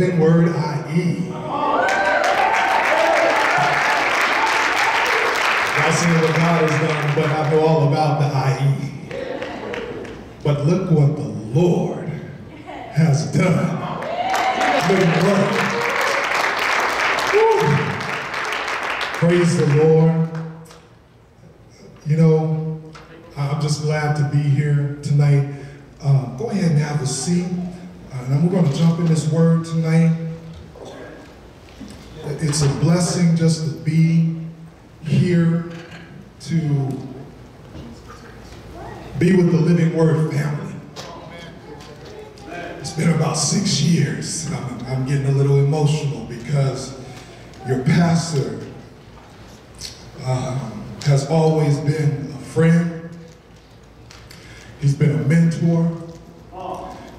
Living Word. I see what God has done, but I know all about the IE. But look what the Lord has done. Praise the Lord. You know, I'm just glad to be here tonight. Uh, go ahead and have a seat. Uh, and we're going to jump in this word tonight. It's a blessing just to be here to be with the Living Word family. It's been about six years. I'm, I'm getting a little emotional because your pastor um, has always been a friend. He's been a mentor.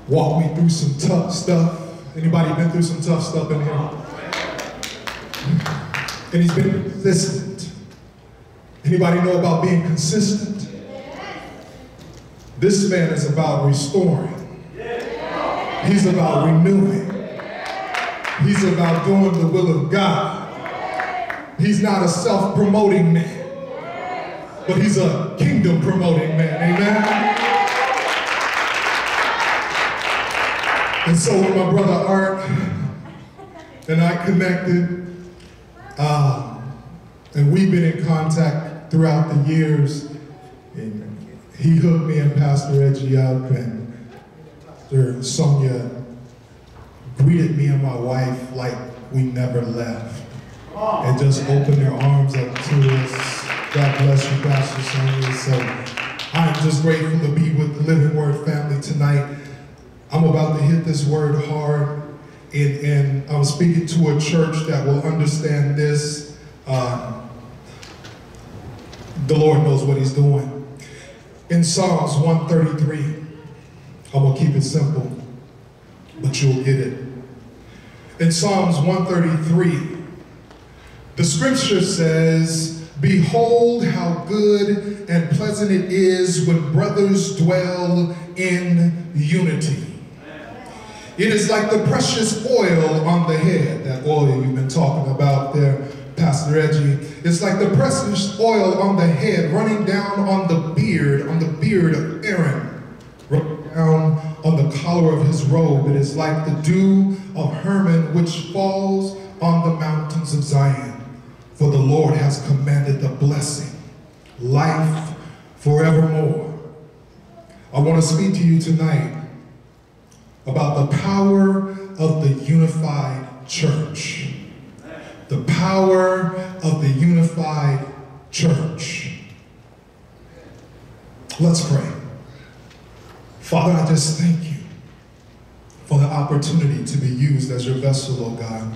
Walked me through some tough stuff. Anybody been through some tough stuff in here? And he's been consistent. Anybody know about being consistent? This man is about restoring. He's about renewing. He's about doing the will of God. He's not a self-promoting man, but he's a kingdom-promoting man. Amen? And so when my brother Art and I connected, uh, and we've been in contact throughout the years, and he hooked me and Pastor Reggie up, and Pastor Sonia greeted me and my wife like we never left, and just opened their arms up to us. God bless you, Pastor Sonia. So I'm just grateful to be with the Living Word family tonight. I'm about to hit this word hard, and, and I'm speaking to a church that will understand this. Uh, the Lord knows what he's doing. In Psalms 133, I'm going to keep it simple, but you'll get it. In Psalms 133, the scripture says, Behold how good and pleasant it is when brothers dwell in unity. It is like the precious oil on the head, that oil you've been talking about there, Pastor Reggie. It's like the precious oil on the head running down on the beard, on the beard of Aaron, running down on the collar of his robe. It is like the dew of Hermon which falls on the mountains of Zion. For the Lord has commanded the blessing, life forevermore. I want to speak to you tonight about the power of the unified church. The power of the unified church. Let's pray. Father, I just thank you for the opportunity to be used as your vessel, oh God,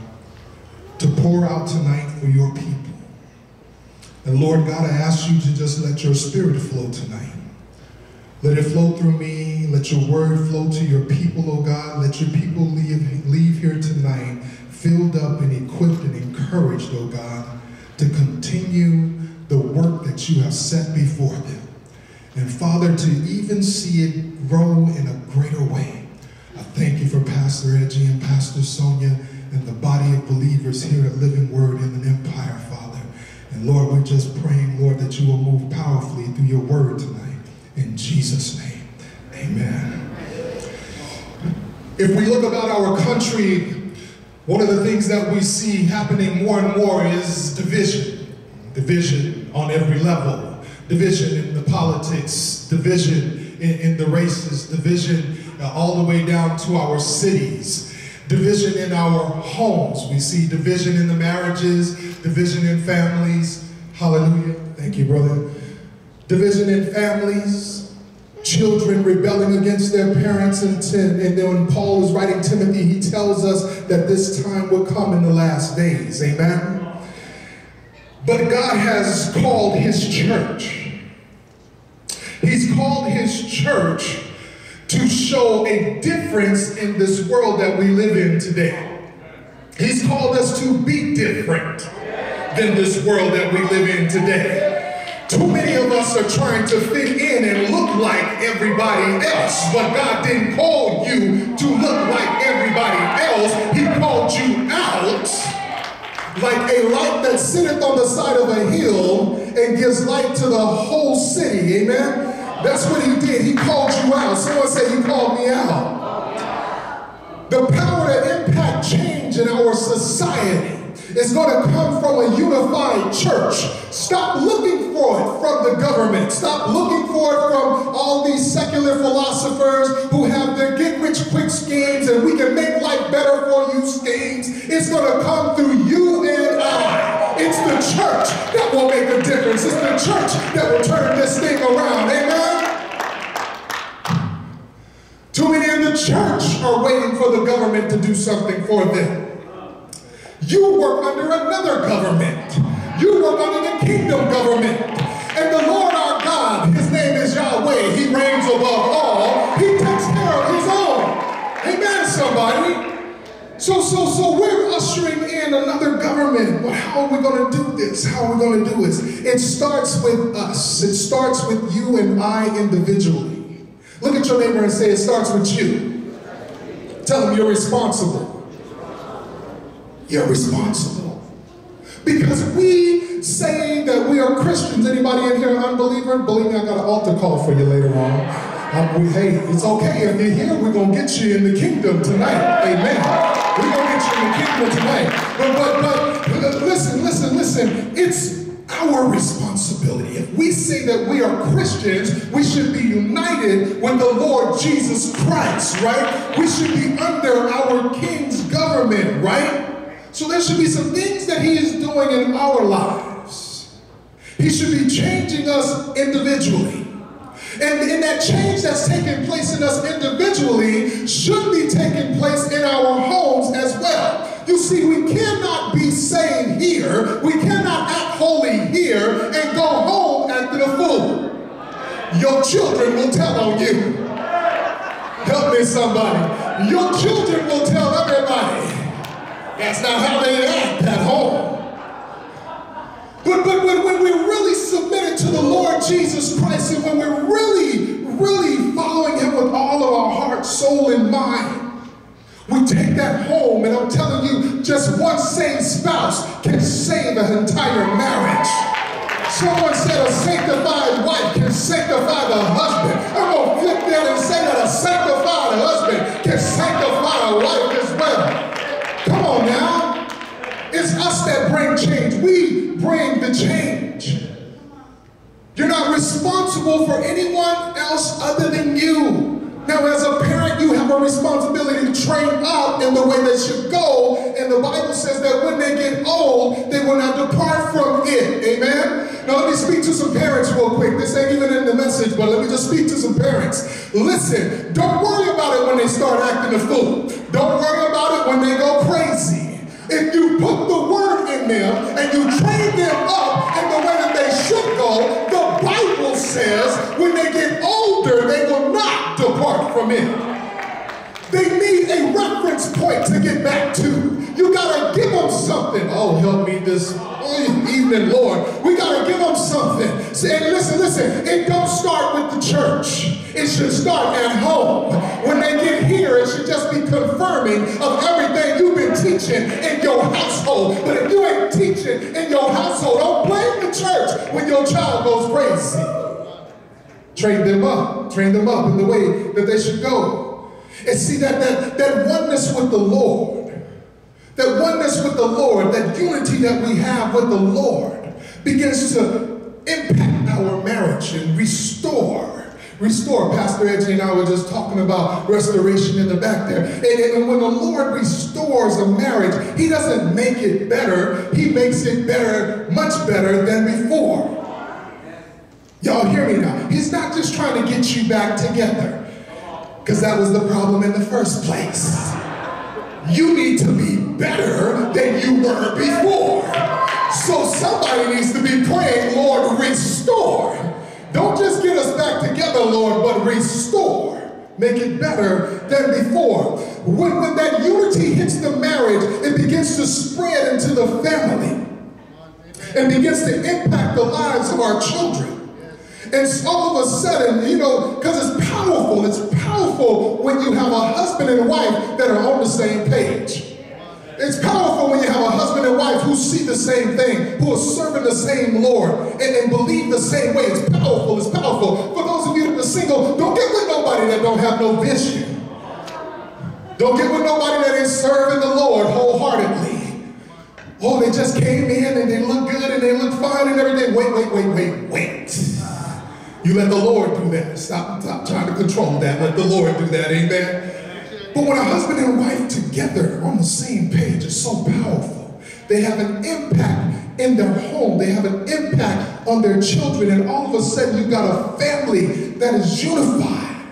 to pour out tonight for your people. And Lord God, I ask you to just let your spirit flow tonight. Let it flow through me. Let your word flow to your people, oh God. Let your people leave, leave here tonight filled up and equipped and encouraged, oh God, to continue the work that you have set before them. And Father, to even see it grow in a greater way. I thank you for Pastor Reggie and Pastor Sonia and the body of believers here at Living Word Inland Empire, Father. And Lord, we're just praying, Lord, that you will move powerfully through your word tonight. In Jesus' name, amen. If we look about our country, one of the things that we see happening more and more is division. Division on every level. Division in the politics, division in, in the races, division uh, all the way down to our cities division in our homes. We see division in the marriages, division in families. Hallelujah. Thank you, brother division in families, children rebelling against their parents and then when Paul is writing Timothy, he tells us that this time will come in the last days. Amen? But God has called his church. He's called his church to show a difference in this world that we live in today. He's called us to be different than this world that we live in today. Too many of us are trying to fit in and look like everybody else, but God didn't call you to look like everybody else. He called you out like a light that sitteth on the side of a hill and gives light to the whole city. Amen. That's what he did. He called you out. Someone say, He called me out. The power to impact change in our society is going to come from a unified church. Stop looking for it from the government. Stop looking for it from all these secular philosophers who have their get rich quick schemes and we can make life better for you schemes. It's going to come through you and I. It's the church that will make a difference. It's the church that will turn this thing around. Amen? Too many in the church are waiting for the government to do something for them. You work under another government. You work under the kingdom government. And the Lord our God, his name is Yahweh. He reigns above all. He takes care of his own. Amen, somebody. So, so, so we're ushering in another government. But how are we going to do this? How are we going to do this? It starts with us. It starts with you and I individually. Look at your neighbor and say, it starts with you. Tell them you're responsible you're responsible. Because we say that we are Christians. Anybody in here an unbeliever? Believe me, I got an altar call for you later on. Um, we, hey, it's okay. If you're here, we're going to get you in the kingdom tonight. Amen. We're going to get you in the kingdom tonight. But, but, but, listen, listen, listen. It's our responsibility. If we say that we are Christians, we should be united with the Lord Jesus Christ, right? We should be under our King's government, right? So there should be some things that he is doing in our lives. He should be changing us individually. And in that change that's taking place in us individually should be taking place in our homes as well. You see, we cannot be saved here, we cannot act holy here, and go home acting a fool. Your children will tell on you. Help me, somebody. Your children will tell everybody. That's not how they act at home. But, but when, when we're really submitted to the Lord Jesus Christ and when we're really, really following him with all of our heart, soul, and mind, we take that home, and I'm telling you, just one saved spouse can save an entire marriage. Someone said a sanctified wife can sanctify the husband. I'm going to flip that and say that a sanctified husband can sanctify a wife as well. That bring change. We bring the change. You're not responsible for anyone else other than you. Now, as a parent, you have a responsibility to train up in the way they should go. And the Bible says that when they get old, they will not depart from it. Amen? Now, let me speak to some parents real quick. This ain't even in the message, but let me just speak to some parents. Listen, don't worry about it when they start acting a fool. Don't worry about it when they go crazy. If you put the word in them and you train them up in the way that they should go, the Bible says when they get older, they will not depart from it. They need a reference point to get back to. You gotta give them something. Oh, help me this evening, Lord. We gotta give them something. And listen, listen, it don't start with the church. It should start at home. When they get here, it should just be confirming of everything you've been teaching in your household. But if you ain't teaching in your household, don't blame the church when your child goes crazy. Train them up. Train them up in the way that they should go. And see that, that, that oneness with the Lord that oneness with the Lord, that unity that we have with the Lord begins to impact our marriage and restore. Restore. Pastor Edgy and I were just talking about restoration in the back there. And, and when the Lord restores a marriage, He doesn't make it better, He makes it better, much better than before. Y'all hear me now? He's not just trying to get you back together, because that was the problem in the first place you need to be better than you were before. So somebody needs to be praying, Lord, restore. Don't just get us back together, Lord, but restore. Make it better than before. When, when that unity hits the marriage, it begins to spread into the family and begins to impact the lives of our children. And all of a sudden, you know, because it's powerful, it's powerful when you have a husband and wife that are on the same page. It's powerful when you have a husband and wife who see the same thing, who are serving the same Lord, and, and believe the same way. It's powerful. It's powerful. For those of you that are single, don't get with nobody that don't have no vision. Don't get with nobody that is serving the Lord wholeheartedly. Oh, they just came in and they look good and they look fine and everything. Wait, wait, wait, wait, wait. You let the Lord do that. Stop, stop trying to control that. Let the Lord do that. Amen. But when a husband and wife together on the same page is so powerful. They have an impact in their home. They have an impact on their children. And all of a sudden, you've got a family that is unified.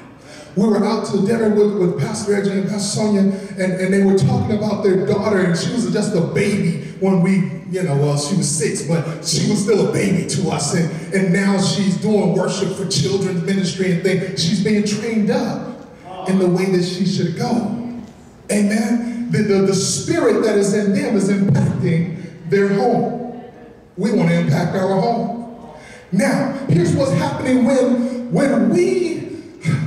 We were out to dinner with, with Pastor Reggie and Pastor Sonia, and, and they were talking about their daughter, and she was just a baby when we, you know, well, she was six, but she was still a baby to us. And, and now she's doing worship for children's ministry and things. She's being trained up in the way that she should go. Amen. The, the, the spirit that is in them is impacting their home. We want to impact our home. Now, here's what's happening when, when we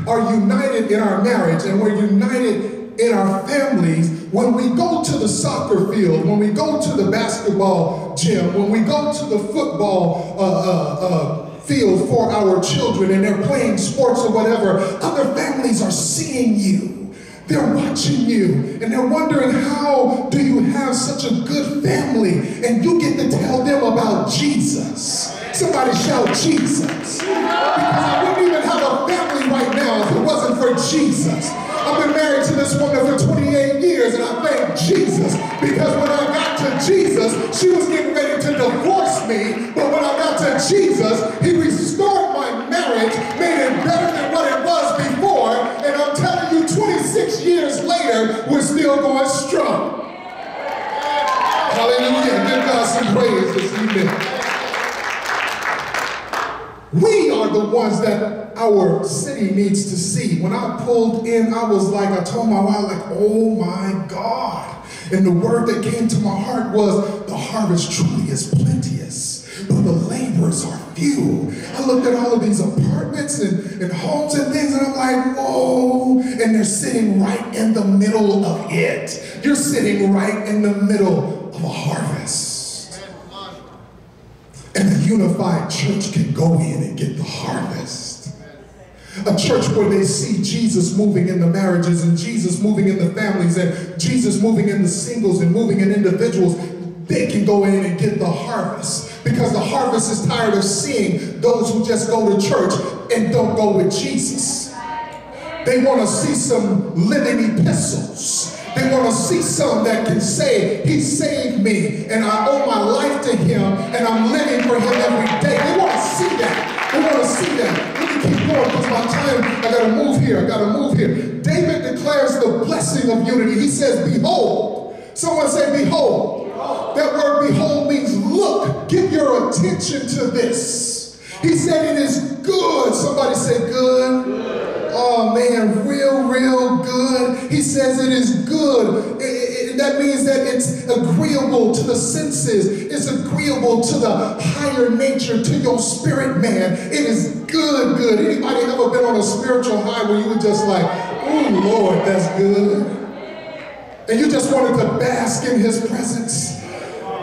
are united in our marriage and we're united in our families, when we go to the soccer field, when we go to the basketball gym, when we go to the football uh, uh, uh, field for our children and they're playing sports or whatever, other families are seeing you. They're watching you and they're wondering how do you have such a good family and you get to tell them about Jesus. Somebody shout Jesus. Because I wouldn't even have a family right now if it wasn't for Jesus. I've been married to this woman for 28 years and I thank Jesus because when I got to Jesus, she was getting ready to divorce me. But when I got to Jesus, he restored my marriage, made it better than what it was before. And I'm telling you, 26 years later, we're still going strong. Hallelujah. Give God some praise this evening. We are the ones that our city needs to see. When I pulled in, I was like, I told my wife, like, oh my God. And the word that came to my heart was, the harvest truly is plenteous, but the laborers are few. I looked at all of these apartments and, and homes and things, and I'm like, whoa. And they're sitting right in the middle of it. You're sitting right in the middle of a harvest. And the unified church can go in and get the harvest. A church where they see Jesus moving in the marriages and Jesus moving in the families and Jesus moving in the singles and moving in individuals, they can go in and get the harvest. Because the harvest is tired of seeing those who just go to church and don't go with Jesus. They want to see some living epistles. They want to see some that can say, He saved me and I owe my life to Him and I'm living for Him every day. They want to see that. They want to see that. Going because my time, I got to move here. I got to move here. David declares the blessing of unity. He says, Behold. Someone say, Behold. behold. That word behold means look, give your attention to this. He said, It is good. Somebody say, Good. good oh man, real, real good. He says it is good. It, that means that it's agreeable to the senses. It's agreeable to the higher nature, to your spirit man. It is good, good. Anybody ever been on a spiritual high where you were just like, oh Lord, that's good. And you just wanted to bask in his presence.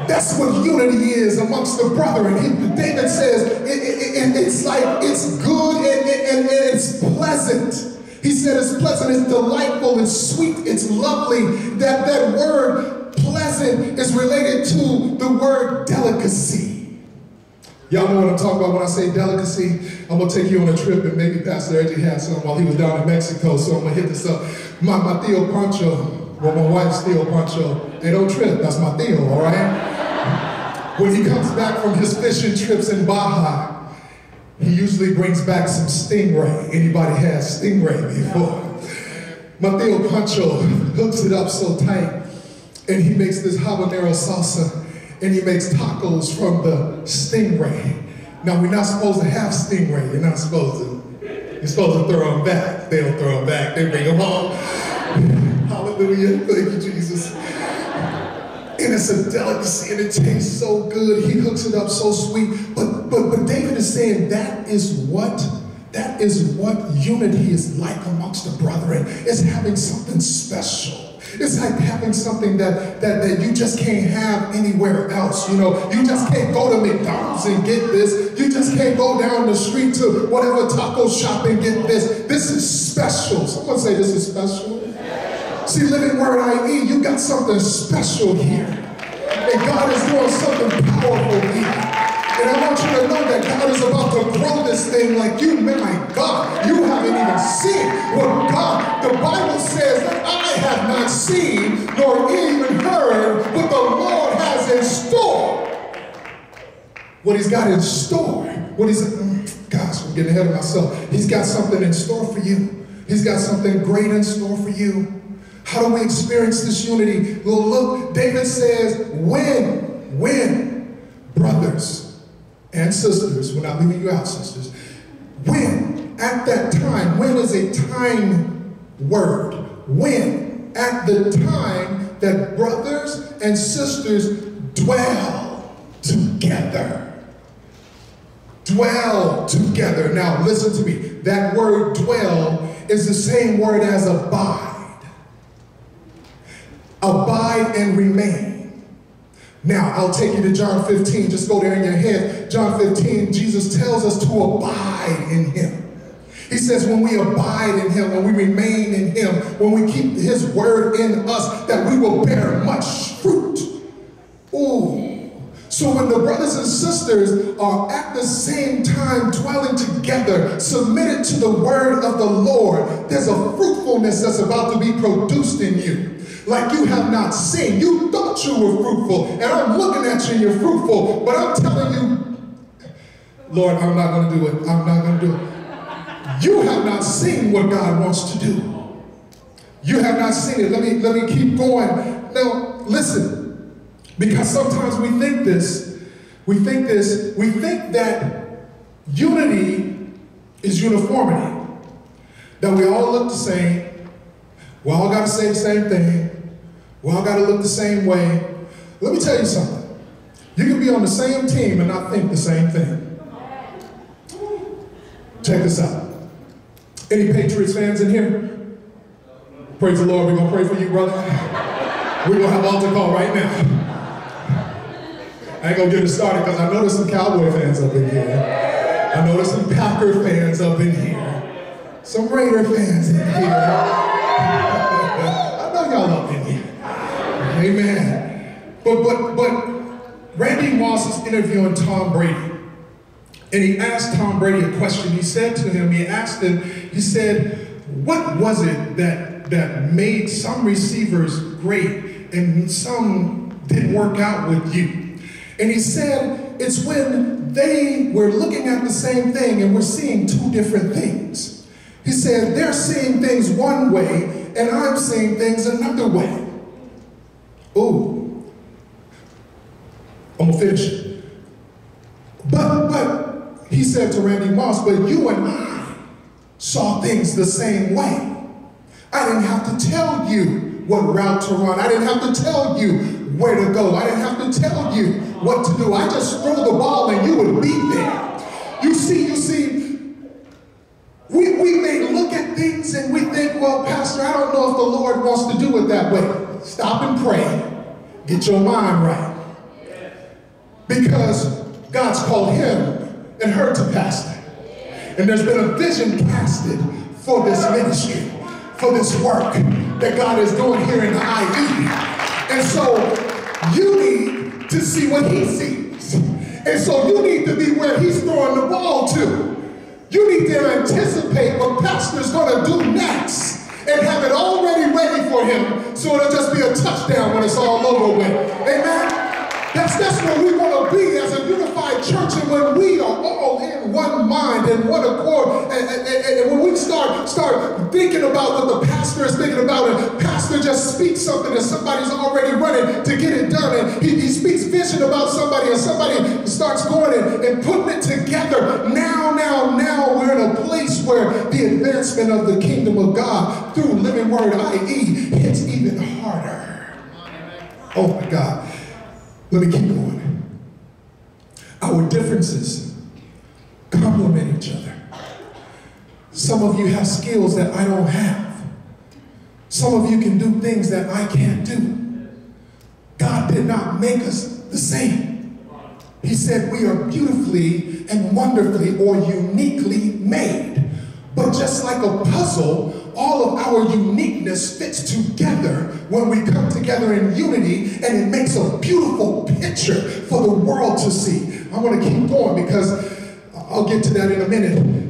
That's what unity is amongst the brethren. David says it, it, it, it's like it's good and, and, and it's pleasant. He said it's pleasant, it's delightful, it's sweet, it's lovely. That, that word pleasant is related to the word delicacy. Y'all know what I'm talking about when I say delicacy? I'm gonna take you on a trip and maybe Pastor Reggie had some while he was down in Mexico, so I'm gonna hit this up. My, my tío Pancho, well my wife's tío Pancho, they don't trip, that's my tío, all right? When he comes back from his fishing trips in Baja, he usually brings back some stingray. Anybody has stingray before? Mateo Pancho hooks it up so tight and he makes this habanero salsa and he makes tacos from the stingray. Now we're not supposed to have stingray. You're not supposed to. You're supposed to throw them back. They don't throw them back. They bring them home. Hallelujah. Thank you, Jesus and it's a delicacy and it tastes so good. He hooks it up so sweet. But but but David is saying that is what that is what unity is like amongst the brethren. It's having something special. It's like having something that, that, that you just can't have anywhere else. You know, you just can't go to McDonald's and get this. You just can't go down the street to whatever taco shop and get this. This is special. Someone say this is special. See, Living Word IE, you got something special here. And God is doing something powerful here. And I want you to know that God is about to grow this thing like you, my God, you haven't even seen what God, the Bible says that I have not seen nor even heard what the Lord has in store. What he's got in store. What he's, gosh, I'm getting ahead of myself. He's got something in store for you. He's got something great in store for you. How do we experience this unity? Well, look, David says, when, when, brothers and sisters, we're not leaving you out, sisters, when, at that time, when is a time word? When, at the time that brothers and sisters dwell together. Dwell together. Now, listen to me. That word dwell is the same word as abide abide and remain. Now, I'll take you to John 15. Just go there in your head. John 15, Jesus tells us to abide in him. He says when we abide in him, when we remain in him, when we keep his word in us, that we will bear much fruit. Ooh. So when the brothers and sisters are at the same time dwelling together, submitted to the word of the Lord, there's a fruitfulness that's about to be produced in you like you have not seen. You thought you were fruitful, and I'm looking at you and you're fruitful, but I'm telling you, Lord, I'm not going to do it. I'm not going to do it. You have not seen what God wants to do. You have not seen it. Let me, let me keep going. Now, listen, because sometimes we think this, we think this, we think that unity is uniformity. That we all look the same, we all got to say the same thing. We all got to look the same way. Let me tell you something. You can be on the same team and not think the same thing. Check this out. Any Patriots fans in here? Praise the Lord. We're going to pray for you, brother. We're going to have altar call right now. I ain't going to get it started because I know there's some Cowboy fans up in here. I know there's some Packer fans up in here. Some Raider fans in here. I know y'all. Amen. But but but Randy Moss is interviewing Tom Brady. And he asked Tom Brady a question. He said to him, he asked him, he said, what was it that that made some receivers great and some didn't work out with you? And he said, it's when they were looking at the same thing and we're seeing two different things. He said, they're seeing things one way and I'm seeing things another way. Ooh. I'm gonna finish. But but he said to Randy Moss, but you and I saw things the same way. I didn't have to tell you what route to run. I didn't have to tell you where to go. I didn't have to tell you what to do. I just threw the ball and you would be there. You see, you see, we, we may look at things and we think, well, Pastor, I don't know if the Lord wants to do it that way. Stop and pray. Get your mind right. Because God's called him and her to pastor. And there's been a vision casted for this ministry, for this work that God is doing here in the IE. And so you need to see what he sees. And so you need to be where he's throwing the ball to. You need to anticipate what pastor's to do next and have it already ready for him so it'll just be a touchdown when it's all over with. Amen? That's, that's where we want to be as a unified church and when we are all in one mind and one accord and, and, and, and when we start, start thinking about what the pastor is thinking about and pastor just speaks something and somebody's already running to get it done and he, he speaks vision about somebody and somebody starts going and, and putting it together. Now, now, now we're in a place where the advancement of the kingdom of God through Living Word IE hits even harder. Oh my God. Let me keep going. Our differences complement each other. Some of you have skills that I don't have. Some of you can do things that I can't do. God did not make us the same. He said we are beautifully and wonderfully or uniquely made. But just like a puzzle, all of our uniqueness fits together when we come together in unity and it makes a beautiful picture for the world to see. I want to keep going because I'll get to that in a minute.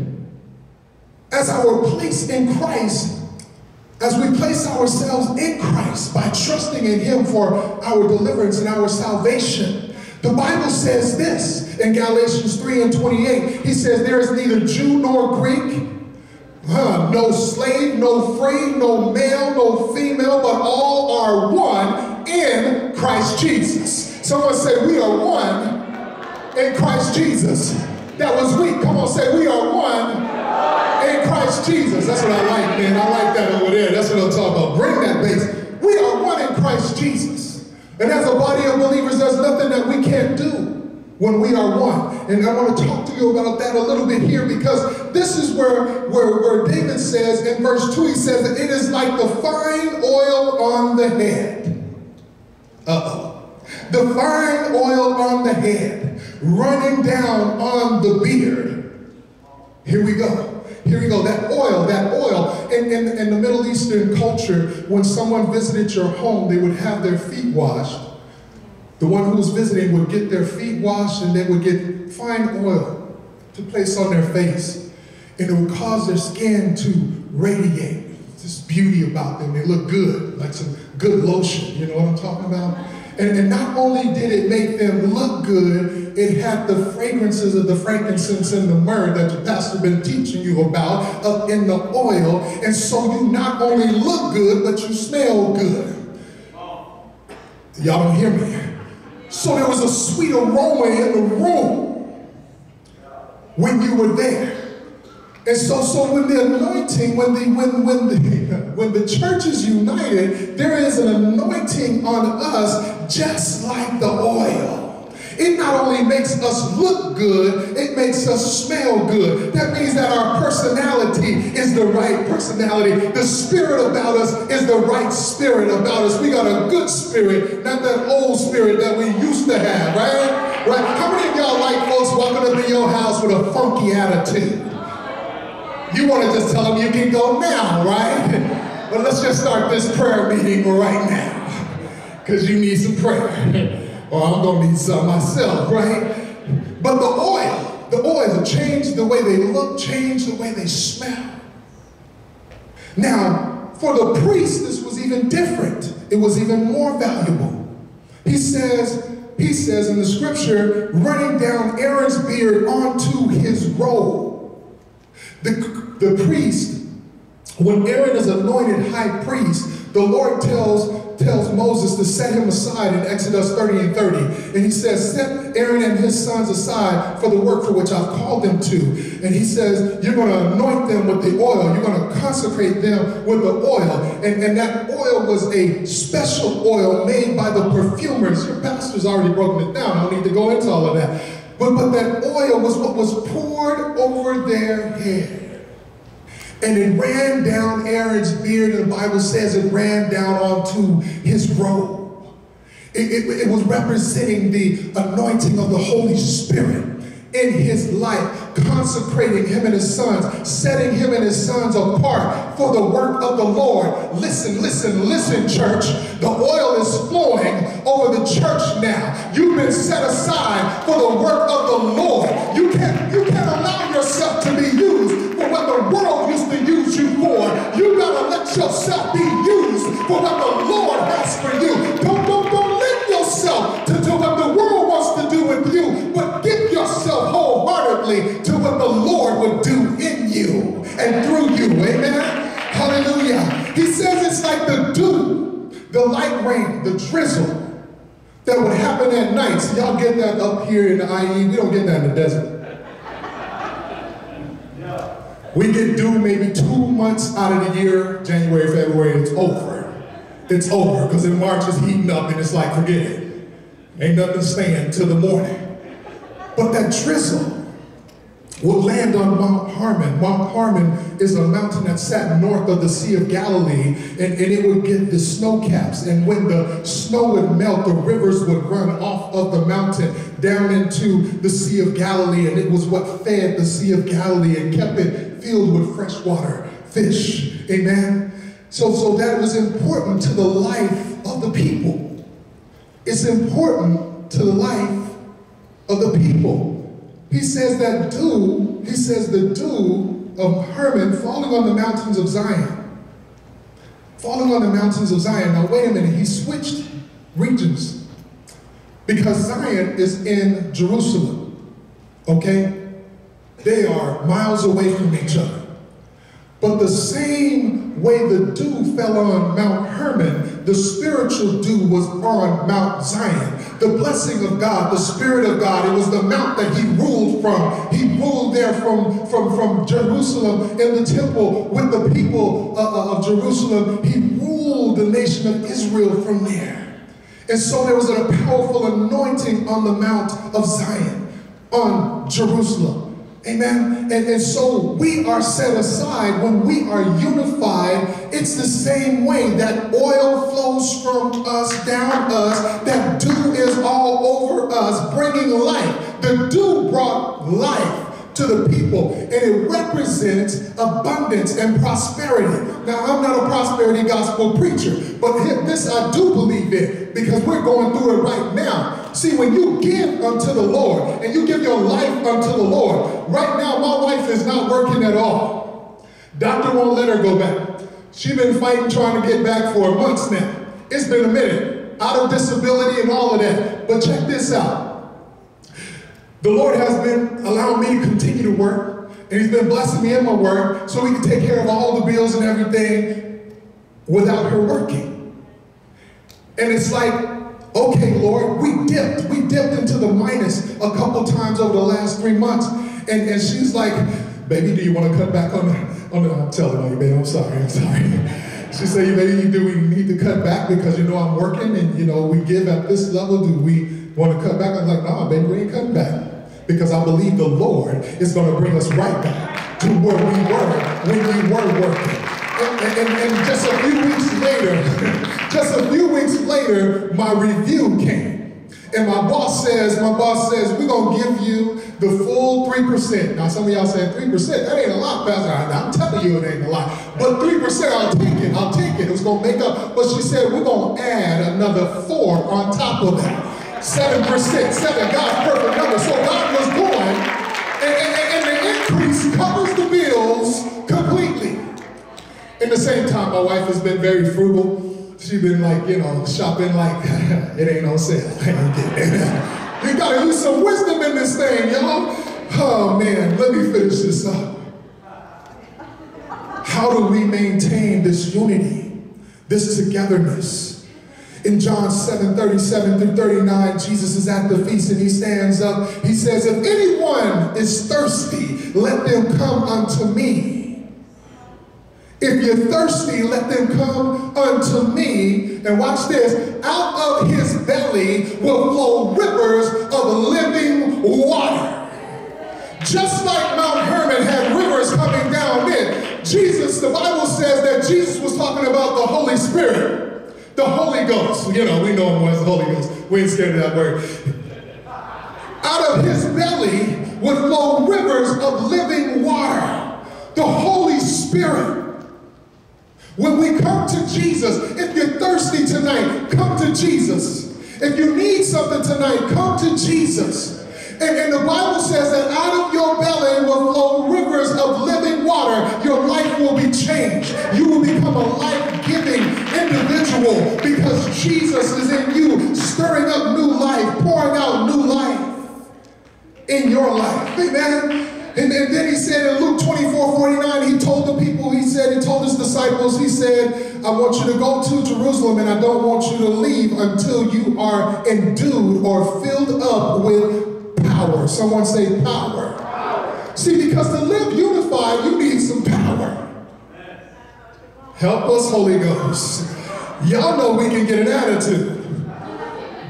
As our place in Christ, as we place ourselves in Christ by trusting in Him for our deliverance and our salvation, the Bible says this in Galatians 3 and 28. He says, There is neither Jew nor Greek, huh, no slave, no free, no male, no female, but all are one in Christ Jesus. Someone say, We are one in Christ Jesus. That was weak. Come on, say, We are one in Christ Jesus. That's what I like, man. I like that over there. That's what I'm talking about. Bring that bass. We are one in Christ Jesus. And as a body of believers, there's nothing that we can't do when we are one. And I want to talk to you about that a little bit here because this is where, where, where David says in verse 2, he says that it is like the fine oil on the head. Uh-oh. The fine oil on the head running down on the beard. Here we go. Here we go, that oil, that oil. In, in, in the Middle Eastern culture, when someone visited your home, they would have their feet washed. The one who was visiting would get their feet washed and they would get fine oil to place on their face. And it would cause their skin to radiate. This beauty about them. They look good, like some good lotion. You know what I'm talking about? And, and, not only did it make them look good, it had the fragrances of the frankincense and the myrrh that the pastor been teaching you about up in the oil. And so you not only look good, but you smell good. Y'all don't hear me. So there was a sweet aroma in the room when you were there. And so, so when the anointing, when the when when the when the church is united, there is an anointing on us just like the oil. It not only makes us look good, it makes us smell good. That means that our personality is the right personality. The spirit about us is the right spirit about us. We got a good spirit, not that old spirit that we used to have, right? Right? How many of y'all like folks walking up in your house with a funky attitude? You want to just tell them you can go now, right? But let's just start this prayer meeting right now. Because you need some prayer. or I'm going to need some myself, right? But the oil, the oil changed the way they look, changed the way they smell. Now, for the priest, this was even different. It was even more valuable. He says, he says in the scripture, running down Aaron's beard onto his robe. The, the priest, when Aaron is anointed high priest, the Lord tells tells Moses to set him aside in Exodus 30 and 30. And he says, set Aaron and his sons aside for the work for which I've called them to. And he says, you're going to anoint them with the oil. You're going to consecrate them with the oil. And, and that oil was a special oil made by the perfumers. Your pastor's already broken it down. I don't need to go into all of that. But, but that oil was what was poured over their head. And it ran down Aaron's beard, and the Bible says it ran down onto his robe. It, it, it, was representing the anointing of the Holy Spirit in his life, consecrating him and his sons, setting him and his sons apart for the work of the Lord. Listen, listen, listen, church. The oil is flowing over the church now. You've been set aside for the work of the Lord. You can't, you can't allow yourself let yourself be used for what the Lord has for you. Don't, don't, don't limit yourself to do what the world wants to do with you, but give yourself wholeheartedly to what the Lord would do in you and through you. Amen. Hallelujah. He says it's like the dew, the light rain, the drizzle that would happen at night. So y'all get that up here in the IE. We don't get that in the desert. We get dew maybe two months out of the year, January, February, it's over. It's over because in March it's heating up and it's like, forget it. Ain't nothing staying till the morning. But that drizzle would land on Mount Hermon. Mount Hermon is a mountain that sat north of the Sea of Galilee, and, and it would get the snow caps. And when the snow would melt, the rivers would run off of the mountain down into the Sea of Galilee, and it was what fed the Sea of Galilee and kept it filled with fresh water, fish. Amen. So, so that was important to the life of the people. It's important to the life of the people. He says that dew, he says the dew of Hermon falling on the mountains of Zion. Falling on the mountains of Zion. Now, wait a minute, he switched regions because Zion is in Jerusalem. Okay? They are miles away from each other. But the same way the dew fell on Mount Hermon, the spiritual dew was on Mount Zion. The blessing of God, the Spirit of God, it was the mount that he ruled from. He ruled there from, from, from Jerusalem in the temple with the people uh, of Jerusalem. He ruled the nation of Israel from there. And so there was a powerful anointing on the Mount of Zion, on Jerusalem. Amen. And, and so we are set aside when we are unified. It's the same way that oil flows from us down us, that dew is all over us, bringing life. The dew brought life to the people, and it represents abundance and prosperity. Now, I'm not a prosperity gospel preacher, but this I do believe in because we're going through it right now. See, when you give unto the Lord and you give your life unto the Lord, right now my wife is not working at all. Doctor won't let her go back. She's been fighting trying to get back for months now. It's been a minute, out of disability and all of that. But check this out. The Lord has been allowing me to continue to work, and He's been blessing me in my work so we can take care of all the bills and everything without her working. And it's like, okay, Lord, we dipped. We dipped into the minus a couple times over the last three months. And, and she's like, baby, do you want to cut back on the, on the I'm telling you, baby, I'm sorry, I'm sorry. She said, baby, do we need to cut back because you know I'm working and you know we give at this level? Do we want to cut back? I'm like, no, baby, we ain't cutting back because I believe the Lord is going to bring us right back to where we were when we were working. And, and, and just a few weeks later, just a few weeks later, my review came. And my boss says, my boss says, we're going to give you the full 3%. Now, some of y'all said 3%, that ain't a lot, Pastor. I'm telling you it ain't a lot. But 3%, I'll take it, I'll take it. It was going to make up. But she said, we're going to add another four on top of that. Seven percent, seven, God's perfect number. So God was going, and, and, and the increase covers the bills completely. In the same time, my wife has been very frugal. She's been like, you know, shopping like it ain't on sale. you gotta use some wisdom in this thing, y'all. Oh man, let me finish this up. How do we maintain this unity, this togetherness? In John 7, 37 through 39, Jesus is at the feast and he stands up. He says, If anyone is thirsty, let them come unto me. If you're thirsty, let them come unto me. And watch this out of his belly will flow rivers of living water. Just like Mount Hermon had rivers coming down in, Jesus, the Bible says that Jesus was talking about the Holy Spirit. The Holy Ghost. You know, we know him as the Holy Ghost. We ain't scared of that word. Out of his belly would flow rivers of living water. The Holy Spirit. When we come to Jesus, if you're thirsty tonight, come to Jesus. If you need something tonight, come to Jesus. And, and, the Bible says that out of your belly will flow rivers of living water. Your life will be changed. You will become a life-giving individual because Jesus is in you, stirring up new life, pouring out new life in your life. Amen. And, and then he said in Luke 24, 49, he told the people, he said, he told his disciples, he said, I want you to go to Jerusalem and I don't want you to leave until you are endued or filled up with power. Someone say power. power. See, because to live unified, you need some power. Help us, Holy Ghost. Y'all know we can get an attitude.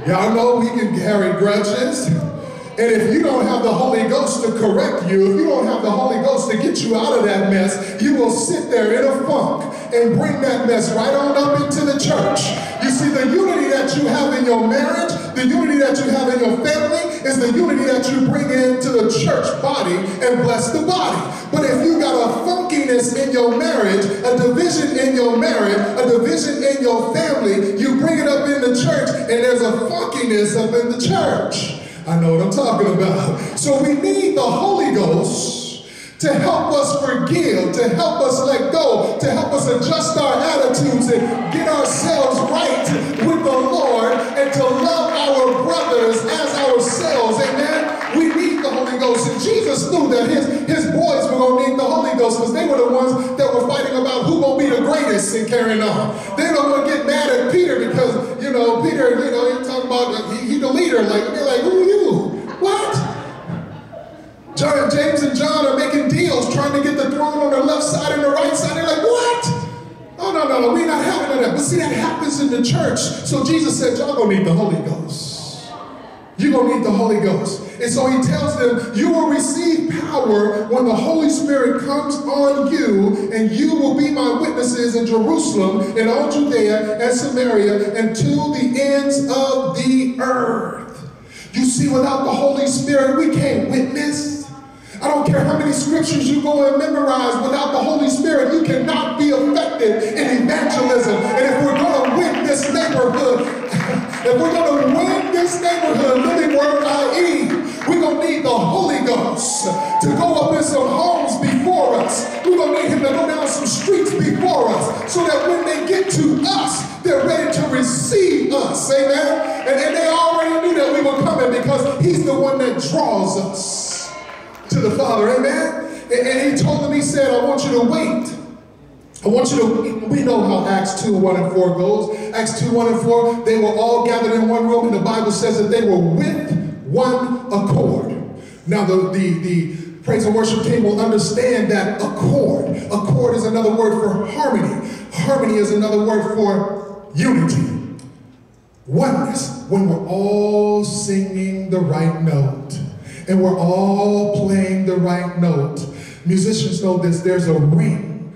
Y'all know we can carry grudges. And if you don't have the Holy Ghost to correct you, if you don't have the Holy Ghost to get you out of that mess, you will sit there in a funk and bring that mess right on up into the church. You see, the unity that you have in your marriage, the unity that you have in your family, is the unity that you bring into the church body and bless the body. But if you got a funkiness in your marriage, a division in your marriage, a division in your family, you bring it up in the church and there's a funkiness up in the church. I know what I'm talking about. So we need the Holy Ghost to help us forgive, to help us let go, to help us adjust our attitudes and get ourselves right with the Lord and to love our brothers as ourselves. Amen. We need the Holy Ghost. And Jesus knew that his, his boys were going to need the Holy Ghost because they were the ones that were fighting about who going to be the greatest in carrying on. They don't want to get mad at Peter because, you know, Peter, you know, you're talking about he, he the leader. Like, they're like, who are you? What? John, James and John are making deals, trying to get the throne on the left side and the right side. They're like, what? Oh, no, no, no, we're not having that. But see, that happens in the church. So Jesus said, y'all gonna need the Holy Ghost. You're gonna need the Holy Ghost. And so he tells them, you will receive power when the Holy Spirit comes on you, and you will be my witnesses in Jerusalem and all Judea and Samaria and to the ends of the earth. You see, without the Holy Spirit, we can't witness. I don't care how many scriptures you go and memorize, without the Holy Spirit, you cannot be effective in evangelism. And if we're going to win this neighborhood, if we're going to win this neighborhood, Living Word IE, we're going to need the Holy Ghost to go up in some homes before us. We're going to need Him to go down some streets before us so that when they get to us, they're ready to receive us. Amen? And, and they already knew that we were coming because He's the one that draws us to the Father. Amen? And, and He told them, He said, I want you to wait. I want you to, we know how Acts 2, 1 and 4 goes. Acts 2, 1 and 4, they were all gathered in one room, and the Bible says that they were with one accord. Now, the, the, the praise and worship team will understand that accord. Accord is another word for harmony. Harmony is another word for unity. Oneness, when we're all singing the right note and we're all playing the right note. Musicians know this, there's a ring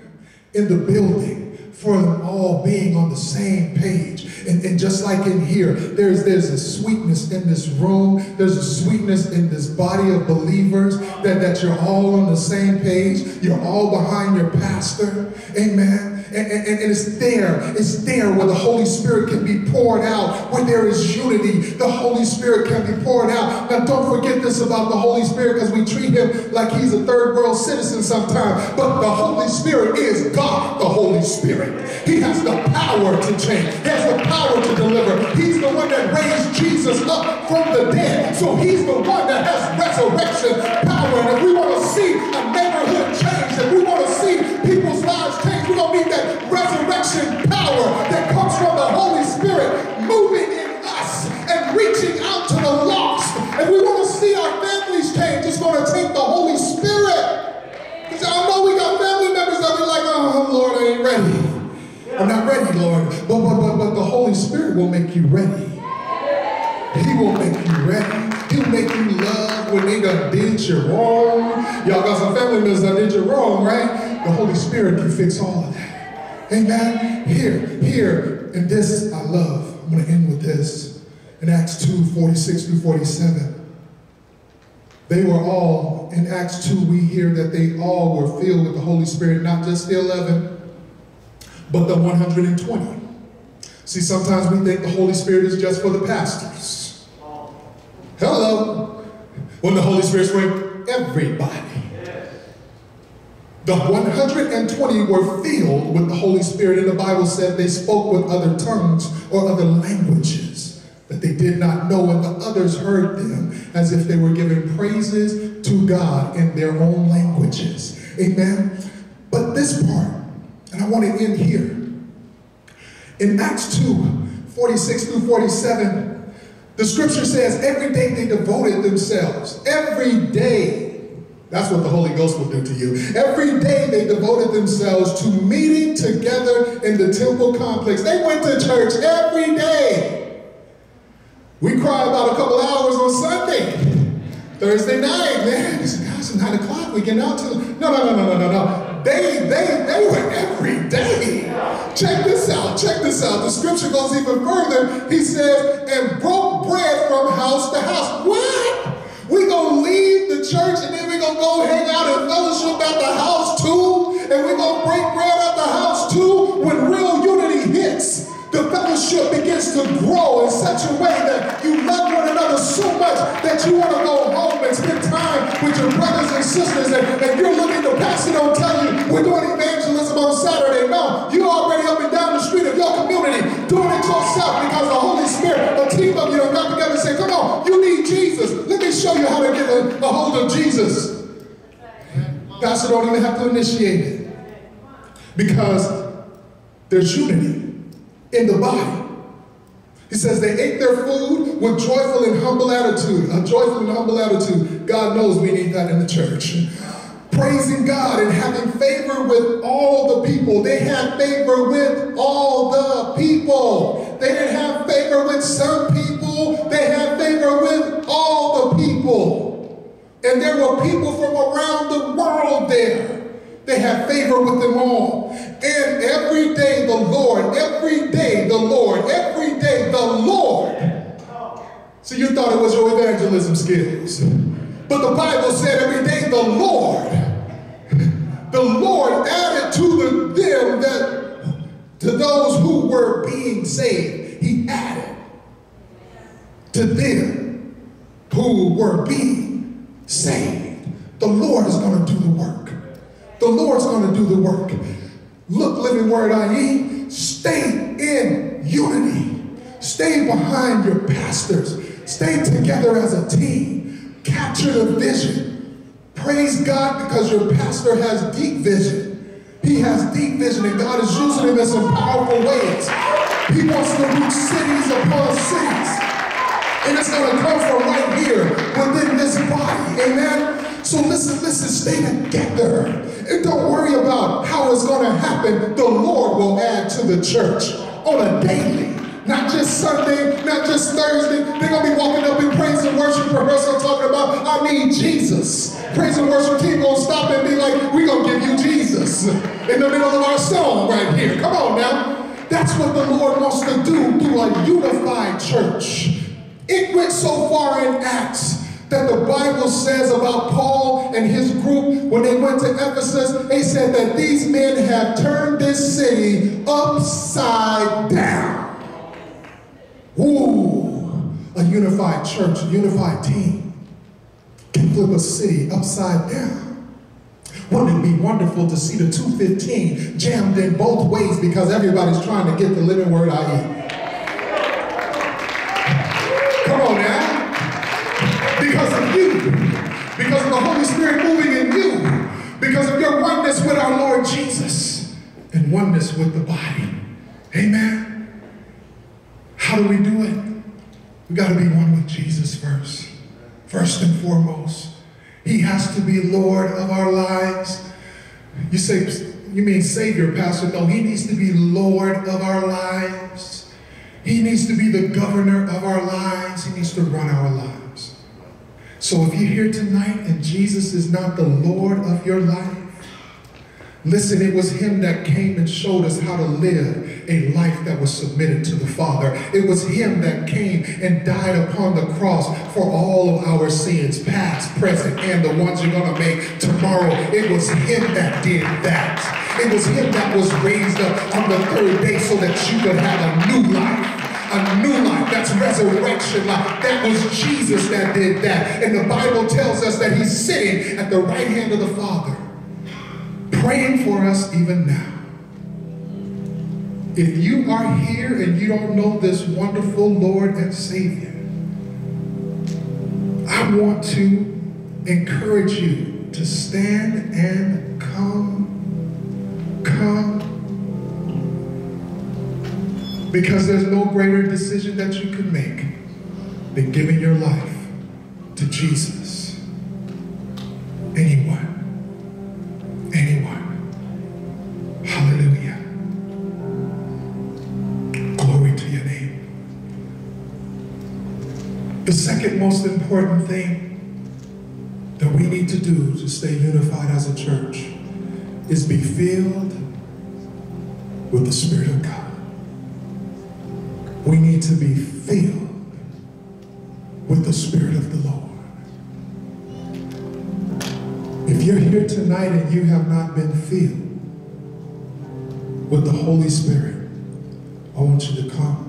in the building for them all being on the same page. And, and just like in here, there's, there's a sweetness in this room, there's a sweetness in this body of believers that, that you're all on the same page, you're all behind your pastor. Amen. And, and, and, it's there, it's there where the Holy Spirit can be poured out, where there is unity, the Holy Spirit can be poured out. Now don't forget this about the Holy Spirit because we treat him like he's a third world citizen sometimes. But the Holy Spirit is God, the Holy Spirit. He has the power to change. He has the power to deliver. He's the one that raised Jesus up from the dead. So he's the one that has resurrection power. And if we want to see a neighborhood change, if we want to see people's lives change, that resurrection power that comes from the Holy Spirit moving in us and reaching out to the lost. If we want to see our families change, it's going to take the Holy Spirit. Because I know we got family members that be like, oh, Lord, I ain't ready. I'm not ready, Lord. But, but, but, but the Holy Spirit will make you ready. He will make you ready. He'll make you love when they done did you wrong. Y'all got some family members that did you wrong, right? The Holy Spirit can fix all of that. Amen. Here, here, and this I love. I'm going to end with this. In Acts 2, 46 through 47. They were all, in Acts 2, we hear that they all were filled with the Holy Spirit, not just the 11, but the 120. See, sometimes we think the Holy Spirit is just for the pastors. Hello. When the Holy Spirit's for everybody. The 120 were filled with the Holy Spirit, and the Bible said they spoke with other tongues or other languages that they did not know, and the others heard them as if they were giving praises to God in their own languages. Amen. But this part, and I want to end here. In Acts 2, 46 through 47, the scripture says every day they devoted themselves. Every day. That's what the Holy Ghost will do to you. Every day they devoted themselves to meeting together in the temple complex. They went to church every day. We cry about a couple hours on Sunday. Thursday night, man. It's, gosh, nine o'clock. We get out to no, no, no, no, no, no, no. They, they, they were every day. Check this out. Check this out. The scripture goes even further. He says, and broke bread from house to house. What? We gonna leave the church and then we're gonna go hang out and fellowship at the house too, and we're gonna break bread at the house too. When real unity hits, the fellowship begins to grow in such a way that you love one another so much that you want to go home and spend time with your brothers and sisters. And, and you're looking, the pastor don't tell you we're doing evangelism on Saturday. No, you're already up and down the street of your community doing it yourself because the Holy got together and said, come on, you need Jesus. Let me show you how to get a, a hold of Jesus. Pastor don't even have to initiate it because there's unity in the body. He says they ate their food with joyful and humble attitude. A joyful and humble attitude. God knows we need that in the church. Praising God and having favor with all the people. They had favor with all the people. They didn't have favor with some people. They had favor with all the people. And there were people from around the world there. They had favor with them all. And every day the Lord, every day the Lord, every day the Lord. So you thought it was your evangelism skills. But the Bible said every day the Lord, the Lord added to them that, to those who were being saved, he added to them who were being saved. The Lord is going to do the work. The Lord's going to do the work. Look, Living Word IE, stay in unity. Stay behind your pastors. Stay together as a team. Capture the vision. Praise God because your pastor has deep vision. He has deep vision and God is using him in some powerful ways. He wants to reach cities upon cities. And it's going to come from right here within this body. Amen. So listen, listen, stay together. And don't worry about how it's going to happen. The Lord will add to the church on a daily. Not just Sunday, not just Thursday. They're going to be walking up in praise and worship rehearsal talking about, I need Jesus. Praise and worship team going to stop and be like, we're going to give you Jesus in the middle of our song right here. Come on now. That's what the Lord wants to do through a unified church. It went so far in Acts that the Bible says about Paul and his group when they went to Ephesus. They said that these men have turned this city upside down. Ooh, a unified church, a unified team can flip a city upside down. Wouldn't it be wonderful to see the 215 jammed in both ways because everybody's trying to get the Living Word IE? Oneness with our Lord Jesus and oneness with the body. Amen. How do we do it? We got to be one with Jesus first. First and foremost. He has to be Lord of our lives. You say, you mean Savior, Pastor? No, he needs to be Lord of our lives. He needs to be the governor of our lives. He needs to run our lives. So if you're here tonight and Jesus is not the Lord of your life, listen, it was him that came and showed us how to live a life that was submitted to the Father. It was him that came and died upon the cross for all of our sins, past, present, and the ones you're going to make tomorrow. It was him that did that. It was him that was raised up on the third day so that you could have a new life a new life. That's resurrection life. That was Jesus that did that. And the Bible tells us that he's sitting at the right hand of the Father, praying for us even now. If you are here and you don't know this wonderful Lord and Savior, I want to encourage you to stand and come, come because there's no greater decision that you can make than giving your life to Jesus. Anyone. The second most important thing that we need to do to stay unified as a church is be filled with the Spirit of God. We need to be filled with the Spirit of the Lord. If you're here tonight and you have not been filled with the Holy Spirit, I want you to come.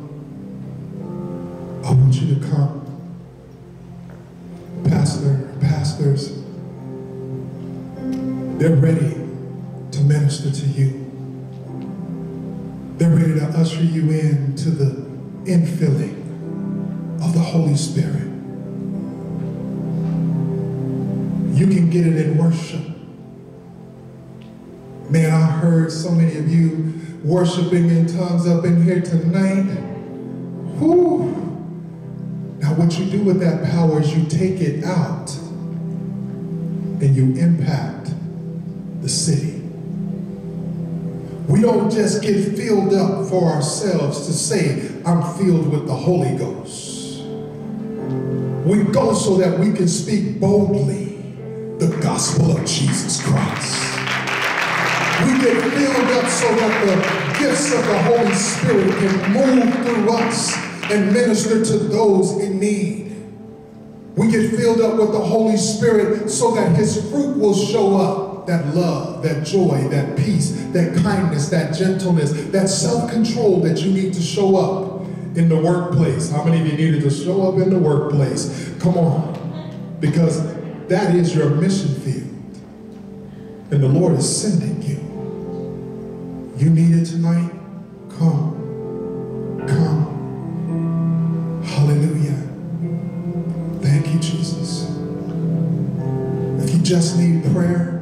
Worshiping in tongues up in here tonight. Whew. Now, what you do with that power is you take it out and you impact the city. We don't just get filled up for ourselves to say, I'm filled with the Holy Ghost. We go so that we can speak boldly the gospel of Jesus Christ. We get filled up so that the gifts of the Holy Spirit can move through us and minister to those in need. We get filled up with the Holy Spirit so that his fruit will show up. That love, that joy, that peace, that kindness, that gentleness, that self-control that you need to show up in the workplace. How many of you needed to show up in the workplace? Come on. Because that is your mission field. And the Lord is sending you. You need it tonight? Come. Come. Hallelujah. Thank you, Jesus. If you just need prayer,